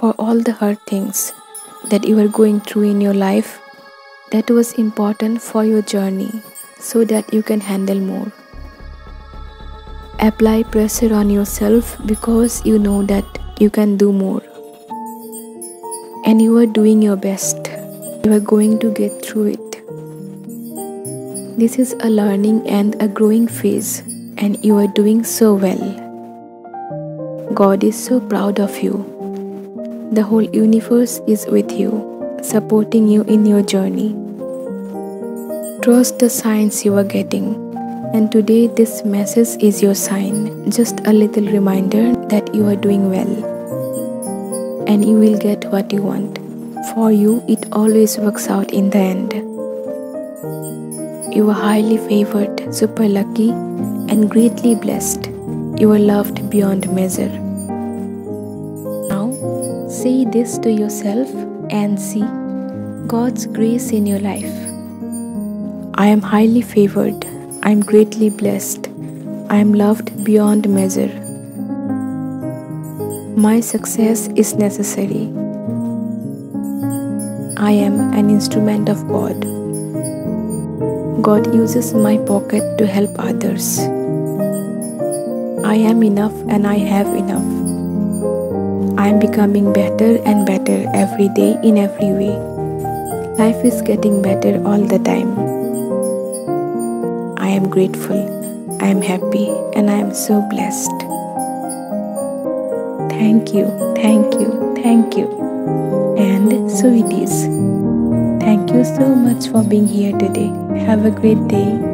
for all the hard things that you are going through in your life that was important for your journey so that you can handle more. Apply pressure on yourself because you know that you can do more. And you are doing your best. You are going to get through it. This is a learning and a growing phase, and you are doing so well. God is so proud of you. The whole universe is with you, supporting you in your journey. Trust the signs you are getting. And today, this message is your sign, just a little reminder that you are doing well. And you will get what you want. For you, it always works out in the end. You are highly favored, super lucky, and greatly blessed. You are loved beyond measure. Say this to yourself and see God's grace in your life. I am highly favored. I am greatly blessed. I am loved beyond measure. My success is necessary. I am an instrument of God. God uses my pocket to help others. I am enough and I have enough. I am becoming better and better every day in every way. Life is getting better all the time. I am grateful, I am happy, and I am so blessed. Thank you, thank you, thank you. And so it is. Thank you so much for being here today. Have a great day.